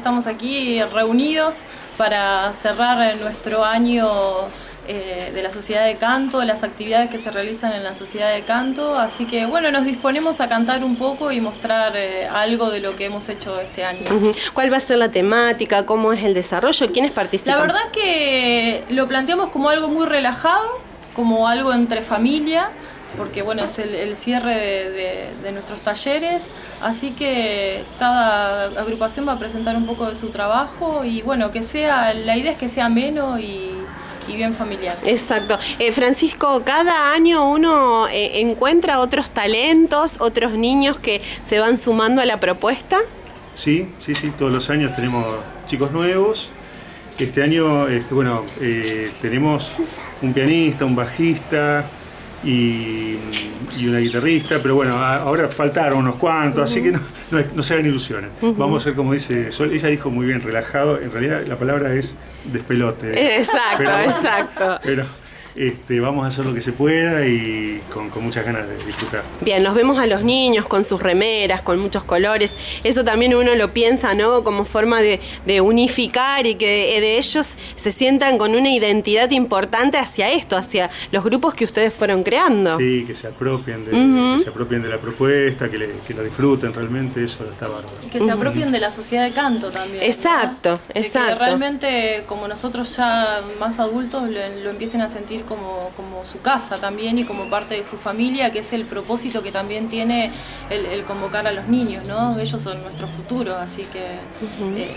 estamos aquí reunidos para cerrar nuestro año eh, de la Sociedad de Canto, las actividades que se realizan en la Sociedad de Canto, así que bueno, nos disponemos a cantar un poco y mostrar eh, algo de lo que hemos hecho este año. ¿Cuál va a ser la temática? ¿Cómo es el desarrollo? ¿Quiénes participan? La verdad que lo planteamos como algo muy relajado, como algo entre familia, porque bueno, es el, cierre de, nuestros talleres, así que cada agrupación va a presentar un poco de su trabajo y bueno, que sea, la idea es que sea menos y, bien familiar. Exacto. Eh, Francisco, cada año uno eh, encuentra otros talentos, otros niños que se van sumando a la propuesta. Sí, sí, sí, todos los años tenemos chicos nuevos. Este año, este, bueno, eh, tenemos un pianista, un bajista, y, una guitarrista, pero bueno, ahora faltaron unos cuantos, así que no, no, se hagan ilusiones. Vamos a ser como dice Sol, ella dijo muy bien, relajado, en realidad la palabra es despelote. Exacto, exacto. Pero este, vamos a hacer lo que se pueda y con, muchas ganas de disfrutar. Bien, nos vemos a los niños con sus remeras, con muchos colores. Eso también uno lo piensa, ¿no? Como forma de, unificar y que de, ellos se sientan con una identidad importante hacia esto, hacia los grupos que ustedes fueron creando. Sí, que se apropien de, se apropien de la propuesta, que, la disfruten realmente, eso está bárbaro. Que se apropien de la sociedad de canto también. Exacto, exacto. que realmente, como nosotros ya más adultos, lo empiecen a sentir como, como su casa también y como parte de su familia, que es el propósito que también tiene el, convocar a los niños, ¿no? Ellos son nuestro futuro, así que eh,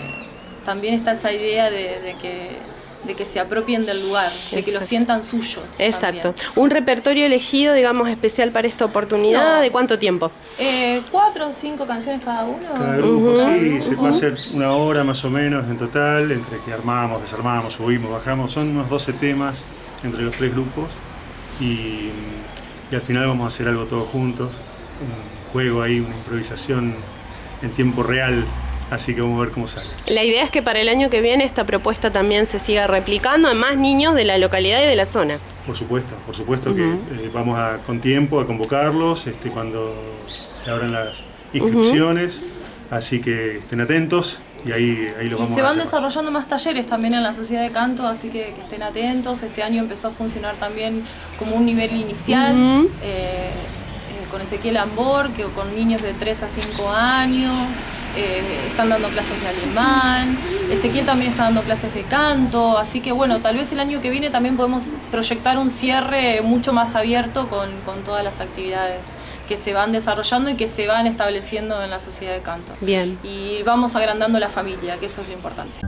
también está esa idea de, que de que se apropien del lugar, de que lo sientan suyo. Exacto. Un repertorio elegido, digamos, especial para esta oportunidad, ¿de cuánto tiempo? Eh, cuatro o cinco canciones cada uno. Cada grupo, sí, se va a hacer una hora más o menos en total, entre que armamos, desarmamos, subimos, bajamos, son unos 12 temas entre los tres grupos y, al final vamos a hacer algo todos juntos, un juego ahí, una improvisación en tiempo real Así que vamos a ver cómo sale. La idea es que para el año que viene esta propuesta también se siga replicando a más niños de la localidad y de la zona. Por supuesto, por supuesto que eh, vamos a, con tiempo a convocarlos este, cuando se abran las inscripciones. Así que estén atentos y ahí, ahí lo y vamos se van desarrollando más talleres también en la sociedad de canto, así que, que, estén atentos. Este año empezó a funcionar también como un nivel inicial. Eh, eh, con Ezequiel Ambor, que con niños de 3 a 5 años, eh, están dando clases de alemán, Ezequiel también está dando clases de canto, así que bueno, tal vez el año que viene también podemos proyectar un cierre mucho más abierto con, con todas las actividades que se van desarrollando y que se van estableciendo en la sociedad de canto. Bien. Y vamos agrandando la familia, que eso es lo importante.